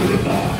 Africa.